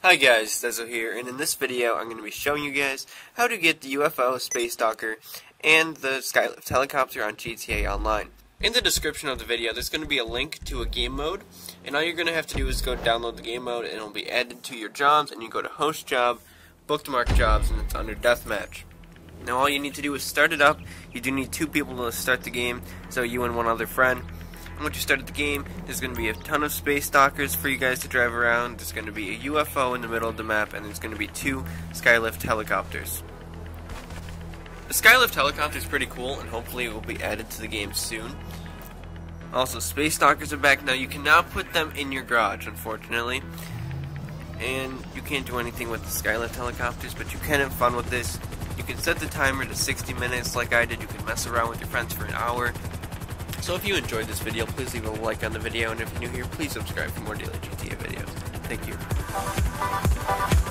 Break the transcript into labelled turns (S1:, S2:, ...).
S1: Hi guys, Dezo here, and in this video I'm going to be showing you guys how to get the UFO, Space Docker, and the Skylift helicopter on GTA Online. In the description of the video there's going to be a link to a game mode, and all you're going to have to do is go download the game mode and it'll be added to your jobs, and you go to Host Job, Bookmark Jobs, and it's under Deathmatch. Now all you need to do is start it up, you do need two people to start the game, so you and one other friend. Once you start the game, there's going to be a ton of Space Dockers for you guys to drive around. There's going to be a UFO in the middle of the map, and there's going to be two Skylift helicopters. The Skylift helicopter is pretty cool, and hopefully it will be added to the game soon. Also, Space Dockers are back now. You cannot put them in your garage, unfortunately. And you can't do anything with the Skylift helicopters, but you can have fun with this. You can set the timer to 60 minutes like I did. You can mess around with your friends for an hour. So if you enjoyed this video, please leave a like on the video, and if you're new here, please subscribe for more daily GTA videos. Thank you.